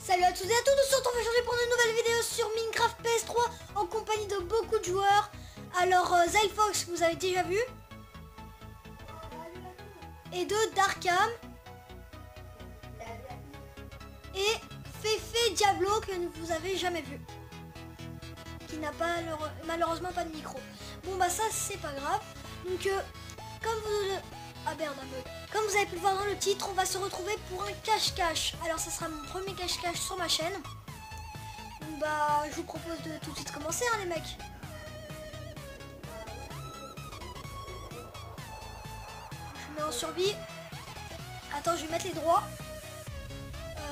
Salut à tous et à toutes, nous sommes aujourd'hui pour une nouvelle vidéo sur Minecraft PS3 en compagnie de beaucoup de joueurs. Alors euh, Zyfox, vous avez déjà vu Et de Darkham et Fefe Diablo que vous avez jamais vu. Qui n'a pas malheureusement pas de micro. Bon bah ça c'est pas grave. Donc euh, comme vous... Ah peu. Comme vous avez pu le voir dans le titre, on va se retrouver pour un cache-cache. Alors ça sera mon premier cache-cache sur ma chaîne. Bah je vous propose de tout de suite commencer hein, les mecs. Je mets en survie. Attends, je vais mettre les droits. Euh.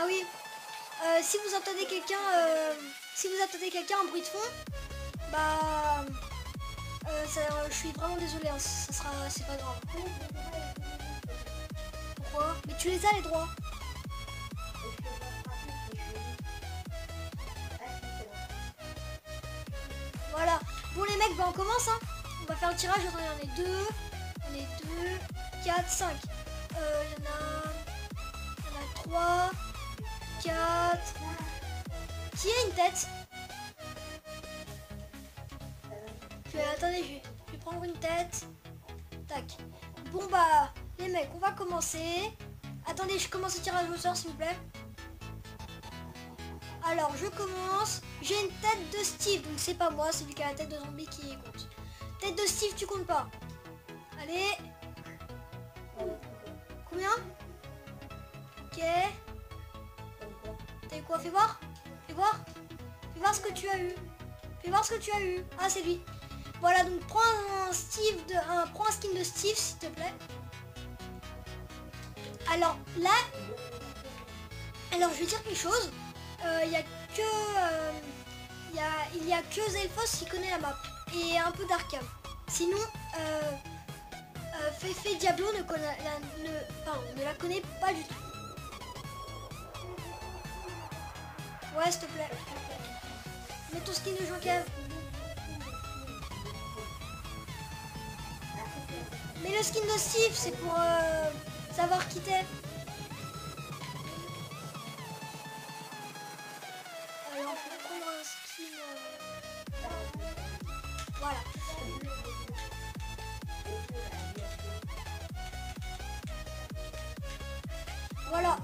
Ah oui, si vous entendez quelqu'un, euh, si vous entendez quelqu'un en bruit de fond, bah, euh, je suis vraiment désolé, hein, ça sera, c'est pas grave. Pourquoi? Mais tu les as les droits. Voilà. Bon les mecs, bah on commence. Hein. On va faire le tirage. Attendez, on est deux, on deux, quatre, cinq. Il y en a, il y en a trois. 4. Qui a une tête je Attendez, je vais, prendre une tête. Tac. Bon bah, les mecs, on va commencer. Attendez, je commence le tirage au sort, s'il vous plaît. Alors, je commence. J'ai une tête de Steve, donc c'est pas moi, c'est lui qui a la tête de zombie qui compte. Tête de Steve, tu comptes pas. Allez. Combien? Ok. T'as eu quoi Fais voir Fais voir Fais voir ce que tu as eu. Fais voir ce que tu as eu. Ah, c'est lui. Voilà, donc prends un, Steve de, un, prends un skin de Steve, s'il te plaît. Alors, là... Alors, je vais dire quelque chose. Euh, il y a que... Euh, il y, a, que Zelfos qui connaît la map. Et un peu d'Arkham. Sinon, euh, euh Diablo ne, connaît, ne la connaît pas du tout. Ouais, s'il te plaît. Mets ton skin de Jean Kev. Mais le skin de Steve, c'est pour euh, savoir qui t'es. Alors, je vais prendre un skin. Euh, voilà. Voilà.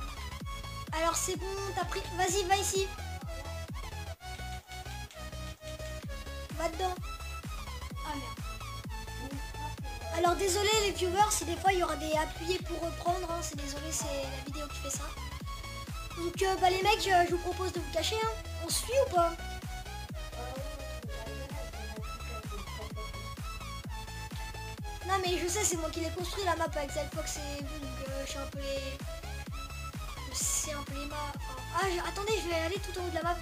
Alors c'est bon, t'as pris... Vas-y, va ici. Alors désolé les viewers si des fois il y aura des appuyés pour reprendre, hein, c'est désolé c'est la vidéo qui fait ça. Donc euh, bah les mecs je vous propose de vous cacher, hein. on suit ou pas? Non mais je sais c'est moi qui l'ai construit la map avec Zelfox et vous donc euh, je suis un peu les... C'est un peu les. Ah attendez je vais aller tout en haut de la map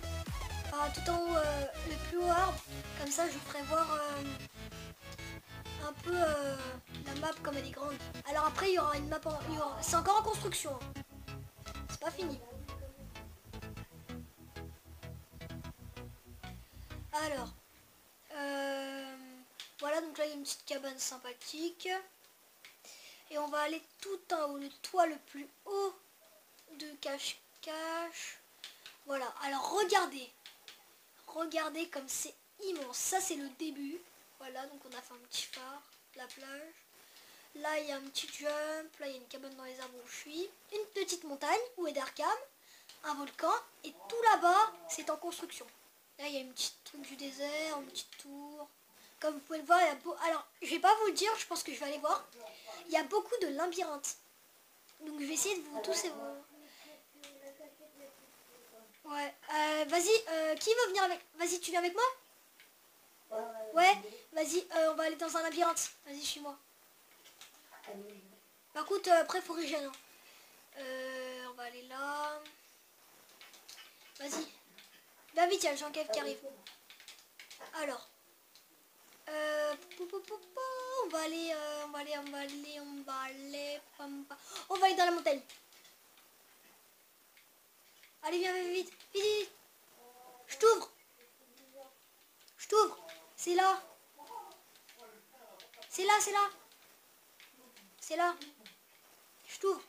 tout en haut, euh, le plus haut arbre. Comme ça, je vous ferai voir euh, un peu euh, la map comme elle est grande. Alors après, il y aura une map en... C'est encore en construction. Hein. C'est pas fini. Alors, voilà, donc là, il y a une petite cabane sympathique. Et on va aller tout en haut, le toit le plus haut de cache-cache. Voilà, alors regardez, Regardez comme c'est immense. Ça, c'est le début. Voilà, donc on a fait un petit phare, la plage. Là, il y a un petit jump. Là, il y a une cabane dans les arbres où je suis. Une petite montagne où est Darkham. Un volcan. Et tout là-bas, c'est en construction. Là, il y a une petite truc du désert, une petite tour. Comme vous pouvez le voir, il y a. Alors, je vais pas vous le dire, je pense que je vais aller voir. Il y a beaucoup de labyrinthes. Donc, je vais essayer de vous tous et vous... Ouais. Euh, vas-y, euh, qui veut venir avec? Vas-y, tu viens avec moi? Ouais, vas-y, euh, on va aller dans un labyrinthe. Vas-y, suis-moi. Par contre, après, faut que hein. on va aller là. Vas-y. Bah vite, il y a Jean-Kev qui arrive. Alors. on va aller, on va aller, on va aller, on va aller, on va aller dans la montagne. Allez, viens, viens, vite, vite, vite. Je t'ouvre. Je t'ouvre. C'est là. C'est là, c'est là. C'est là. Je t'ouvre.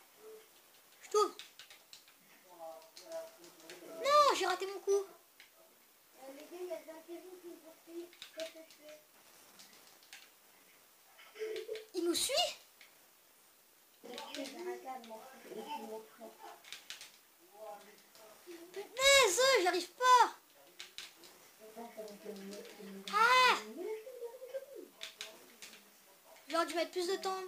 Je t'ouvre. Non, j'ai raté mon coup. Il nous suit Punaise, j'arrive pas. Ah J'aurais dû mettre plus de temps.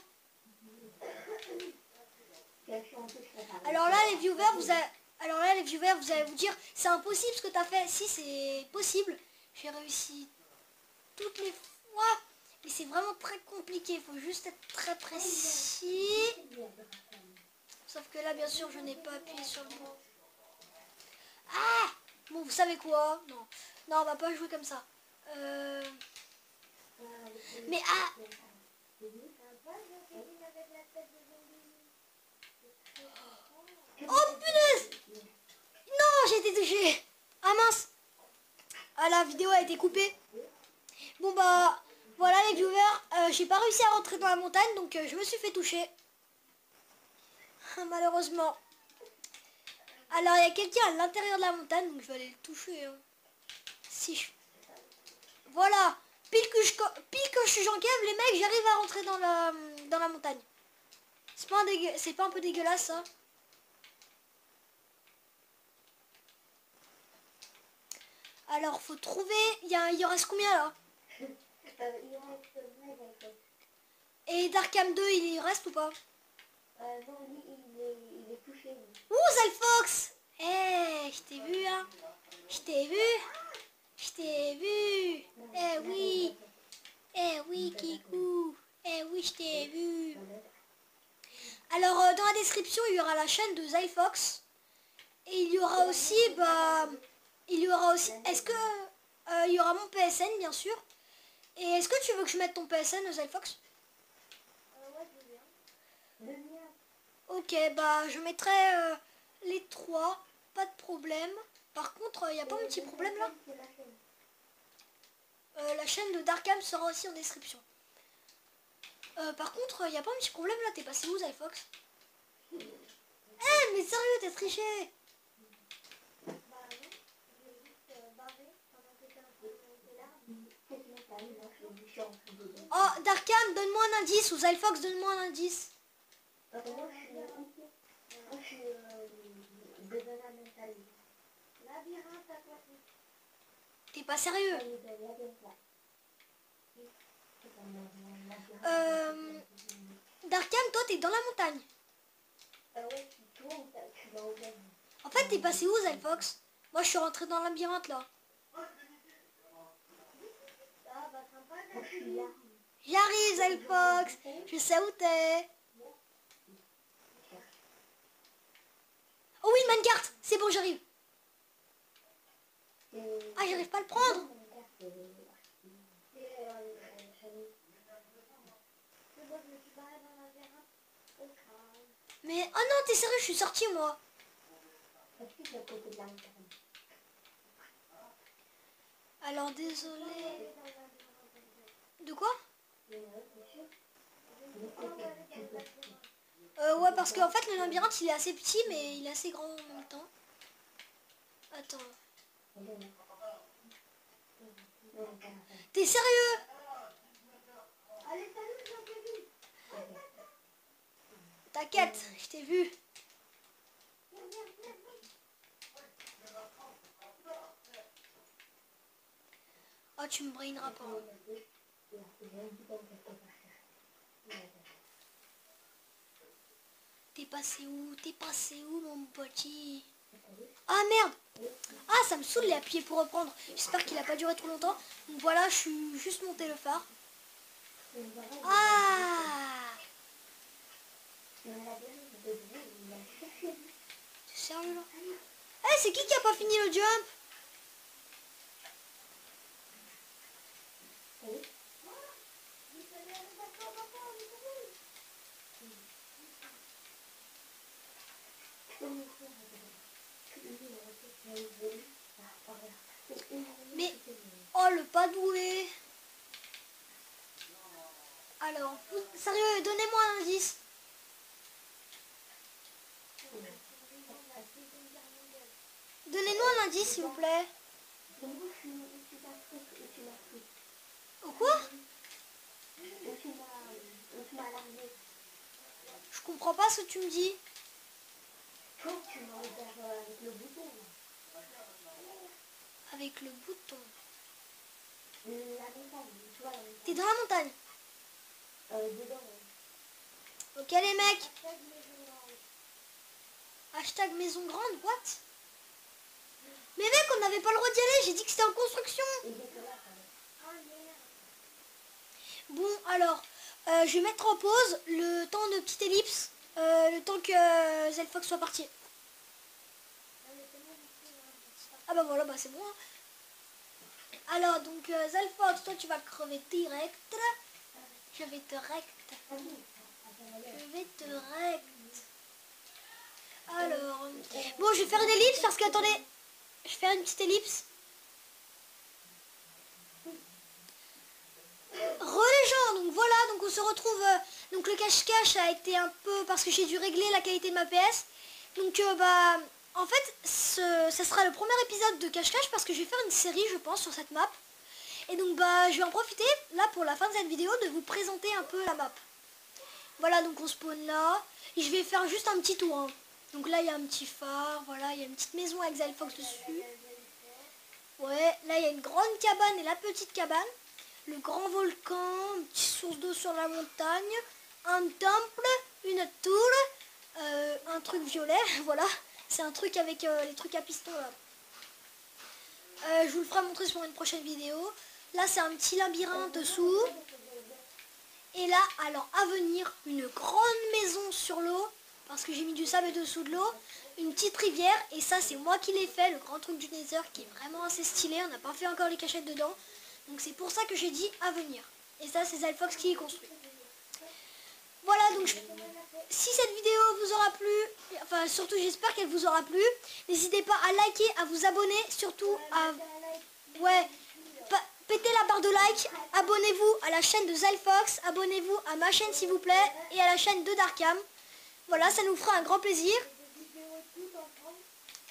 Alors là, les viewers, vous avez... Alors là, les viewers, vous allez vous dire, c'est impossible ce que tu as fait. Si, c'est possible. J'ai réussi toutes les fois. Mais c'est vraiment très compliqué. Il faut juste être très précis. Sauf que là, bien sûr, je n'ai pas appuyé sur le bon. Ah Bon, vous savez quoi? Non. Non, on va pas jouer comme ça. Euh... Mais ah Oh punaise Non, j'ai été touché Ah mince Ah, la vidéo a été coupée. Bon bah, voilà les viewers, euh, j'ai pas réussi à rentrer dans la montagne, donc euh, je me suis fait toucher. Malheureusement. Alors, il y a quelqu'un à l'intérieur de la montagne, donc je vais aller le toucher. Hein. Si. Voilà Pile que je, pile que je suis Jean les mecs, j'arrive à rentrer dans la, dans la montagne. C'est pas, un peu dégueulasse, ça Alors, faut trouver... Il y, a... y en reste combien, là? Et Darkham 2, il y reste ou pas? Euh. Ouh, Zalfox Eh, je t'ai vu, hein. Je t'ai vu. Je t'ai vu. Eh oui. Eh oui, Kikou. Eh oui, je t'ai vu. Alors, euh, dans la description, il y aura la chaîne de Zyfox. Et il y aura aussi, bah... Il y aura aussi... Est-ce que... Euh, il y aura mon PSN, bien sûr. Et est-ce que tu veux que je mette ton PSN, Zyfox Euh, ouais, je veux bien. Ok, bah je mettrai euh, les trois, pas de problème. Par contre, il n'y a pas un petit problème là Euh, La chaîne de Darkham sera aussi en description. Euh, par contre, il n'y a pas un petit problème là, t'es passé où, Zyfox? Eh, mais sérieux, t'es triché Oh, Darkham, donne-moi un indice, ou Zyfox, donne-moi un indice. T'es pas sérieux Euh... Darkham, toi, t'es dans la montagne. En fait, t'es passé où, Zyfox Moi, je suis rentré dans labyrinthe là. J'arrive, Zyfox. Je sais où t'es. Oh oui, Mancart C'est bon, j'arrive. Ah, j'arrive pas à le prendre. Mais, oh non, t'es sérieux, je suis sorti moi. Alors, désolé. De quoi? Euh, ouais, parce qu'en fait, le labyrinthe, il est assez petit, mais il est assez grand en même temps. Attends. T'es sérieux? T'inquiète, je t'ai vu. Oh, tu me braineras pas. T'es passé où? T'es passé où, mon petit Ah, merde Ah, ça me saoule d'appuyer pour reprendre. J'espère qu'il a pas duré trop longtemps. Donc voilà, je suis juste monté le phare. Ah C'est sérieux, là? Eh, c'est qui qui a pas fini le jump? Mais- Oh, le pas doué Alors, sérieux, donnez-moi un indice. Donnez-nous un indice, s'il vous plaît. Au quoi? Je comprends pas ce que tu me dis. Toi, tu m'as ouvert euh, avec le bouton. là. Avec le bouton. La montagne, tu vois la montagne. T'es dans la montagne. Euh, dedans. ouais. Ok les mecs. Hashtag maison grande. Hashtag maison grande, what? Mais mec, on n'avait pas le droit d'y aller, j'ai dit que c'était en construction. Ah. Bon, alors, euh, je vais mettre en pause le temps de petite ellipse, euh, le temps que Zelfox soit parti. Ah bah voilà, bah c'est bon. Alors, donc, euh, toi tu vas crever direct. Je vais te rect. Je vais te rect. Alors, bon, je vais faire une ellipse parce que, attendez, je vais faire une petite ellipse. Voilà, donc on se retrouve, euh, donc le cache-cache a été un peu, parce que j'ai dû régler la qualité de ma PS, donc euh, bah, en fait, ce, ça sera le premier épisode de cache-cache parce que je vais faire une série, je pense, sur cette map, et donc bah, je vais en profiter, là, pour la fin de cette vidéo, de vous présenter un peu la map. Voilà, donc on spawn là, et je vais faire juste un petit tour, hein. donc là, il y a un petit phare, voilà, il y a une petite maison avec Xylofox dessus, ouais, là, il y a une grande cabane et la petite cabane, le grand volcan, une petite source d'eau sur la montagne, un temple, une tour, euh, un truc violet, voilà. C'est un truc avec euh, les trucs à piston. Euh, je vous le ferai montrer sur une prochaine vidéo. Là c'est un petit labyrinthe dessous. Et là, alors à venir, une grande maison sur l'eau, parce que j'ai mis du sable dessous de l'eau, une petite rivière, et ça c'est moi qui l'ai fait, le grand truc du Nether qui est vraiment assez stylé, on n'a pas fait encore les cachettes dedans. Donc c'est pour ça que j'ai dit à venir. Et ça c'est Zalfox qui est construit. Voilà donc si cette vidéo vous aura plu, enfin surtout j'espère qu'elle vous aura plu, n'hésitez pas à liker, à vous abonner, surtout à ouais, pétez la barre de like, abonnez-vous à la chaîne de Zalfox, abonnez-vous à ma chaîne s'il vous plaît et à la chaîne de Darkam. Voilà, ça nous fera un grand plaisir.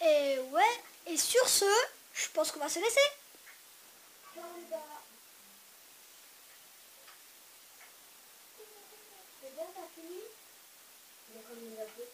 Et ouais, et sur ce, je pense qu'on va se laisser. C'est bien, t'as fini d'appuis